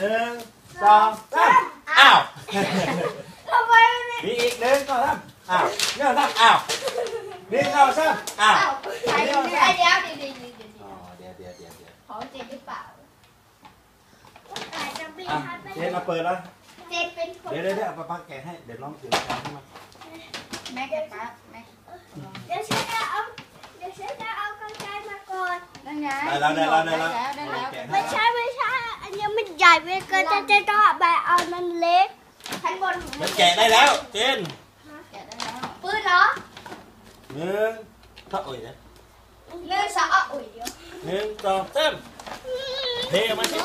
หนึ่งสองสามอ้าวทำไมมันไม่มีอีกหนึ่งสองสามอ้าวหนึ่งสองสามอ้าวหนึ่งสองสามอ้าวอ้าวใครเดี๋ยวเดี๋ยวเดี๋ยวเดี๋ยวเดี๋ยวเดี๋ยวอ๋อเดี๋ยวเดี๋ยวเดี๋ยวเดี๋ยวของเจนหรือเปล่าอาจจะเป็นอะเจนมาเปิดแล้วเจนเป็นคนเดี๋ยวเดี๋ยวเดี๋ยวเอาป้าป้าแกะให้เดี๋ยวน้องถือแกะให้มาแม่กับป้าแม่เดี๋ยวฉันจะเอาเดี๋ยวฉันจะเอากางเกงมาก่อนนั่นไงได้แล้วได้แล้วได้แล้ว ญ่ไปเกินจะจะต้องเอาไปเอามันเล็กชั้นบนของมันแกะได้แล้ว เจนแกะได้แล้วปืนเหรอหนึ่งถ้าโอ้ยนะเนื้อสาวอุ้ยเดี๋ยวหนึ่งสองสามเทออกมาสิ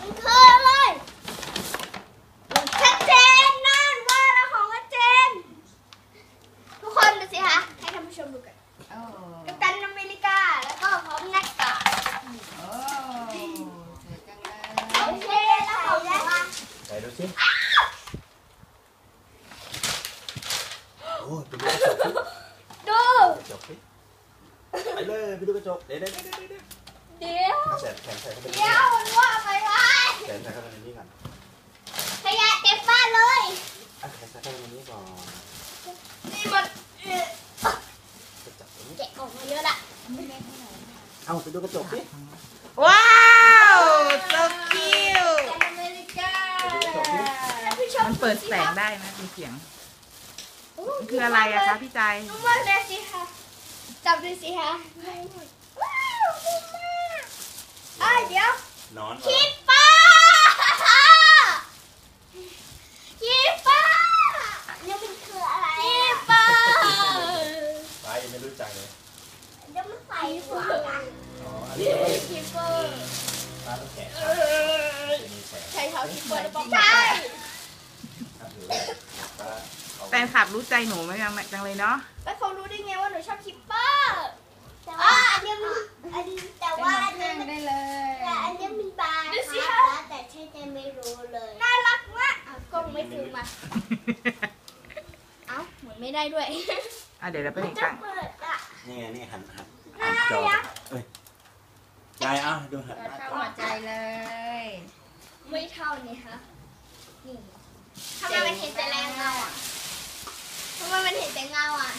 มันคืออะไรชัดเจนนั่นว่าแล้วของอาเจน ทุกคนดูสิคะให้ท่านผู้ชมดูกัน โอ้ กัปตันอเมริกา แล้วก็พร้อมหน้ากาก โอ้สวยจังเลย โอเคแล้วของว่า ไหนดูสิ โอ้ยไปดูกระจกสิดูกระจกสิไปเลยไปดูกระจกเดี๋ยวเดี๋ยวเดี๋ยวเดี๋ยวเดี๋ยวเอาแขนแขนใส่เข้าไปในเดี๋นี้ยวมันว่าไปไว้แขนใส่เข้าไปในนี้ก่อนขยะเก็บบ้านเลยอะแขนใส่เข้าไปในนี้ก่อนนี่มันเอ่อกระจกตรงนี้แกะออกมาเยอะละเอาไปดูกระจกสิว้าว so cute อเมริกา มันเปิดแสงได้นะมีเสียง มันคืออะไรอะคะพี่ใจดูมาเลยสิคะจับดูสิคะว้าวดูมากอะเดี๋ยวนอนคิปเปอร์คิปเปอร์นี่มันคืออะไรคิปเปอร์ไปยังไม่รู้จักเลยเดี๋ยวมันใส่หัวกันอ๋ออันนี้ต้องคิปเปอร์ตาต้องแกะเอครับอจะมีแสงใช่เขาคิปเปอร์หรือเปล่าใช่ ครับหรือว่าตาเอาแฟนคลับรู้ใจหนูไหมยังจังเลยเนาะแล้วเขารู้ได้ไงว่าหนูชอบคิปเปอร์อ๋ออันนี้มันอันแต่ว่าอันนี้นั่งมันได้เลยแต่อันนี้มันบานดูสิคคะรับแต่ใช่จะไม่รู้เลยน่ารักมากอะกล้องไม่ซูมมาเอ้าเหมือนไม่ได้ด้วยอะเดี๋ยวเราไปมันอีกจะครั้งเปิดอะนี่ไงนี่หันหันหันจอเอ้ยยายเอะดูหันก็เท่าหัวใจเลย ไม่เท่านี่ฮะนี่ทำไมมันเห็นแต่แรงเงาอะทำไมมันเห็นแต่เงาอะ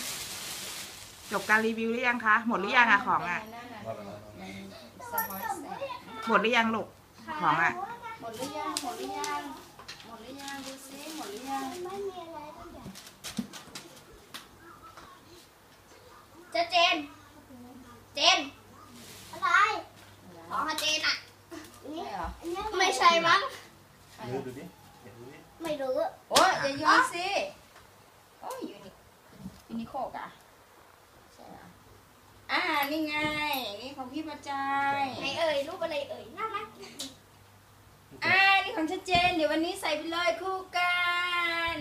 จบการรีวิวหรือยังคะ หมดหรือยังอะของอะนั่นน่ะมันสะท้อนแสงหมดหรือยังลูกของอะหมดหรือยังหมดหรือยังหมดหรือยังดูซิหมดหรือยัง ไม่มีอะไรทุกอย่างจะเจน เจน อะไร ของฮะเจนอะใช่เหรออันนี้ไม่ใช่มั้ง ดูดูดิเดี๋ยวดูดิไม่รู้ โอ้ยอย่าโยนสิโอ้ยยูนิ ยูนิโคกอะใช่เหรออ่านี่ไง นี่ของพี่ประจัยไหนเอ่ยรูปอะไรเอ่ยน่ารักอ่านี่ของชัดเจน เดี๋ยววันนี้ใส่ไปเลยคู่กัน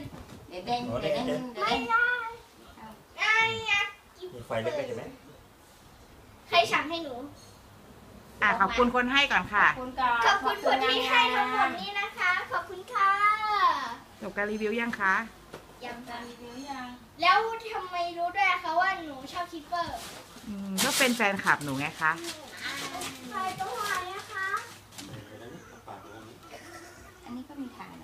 เดี๋ยวแดงเดี๋ยวแดงเดี๋ยวแดไม่งได้ไอ้อะมีไฟเล็กๆเห็นไหมใครสั่งให้หนู อะขอบคุณคนให้ก่อนค่ะ ขอบคุณก่อนขอบคุณคนที่ให้ทั้งหมดนี้นะคะ ขอบคุณค่ะจบการรีวิวยังคะ ยังกันรีวิวยังแล้วทำไมรู้ด้วยอะคะว่าหนูชอบ creeper อืมก็เป็นแฟนคลับหนูไงคะ ใครต้องมานะคะเดี๋ยวนะเอาปากตรงนี้อันนี้ก็มีฐาน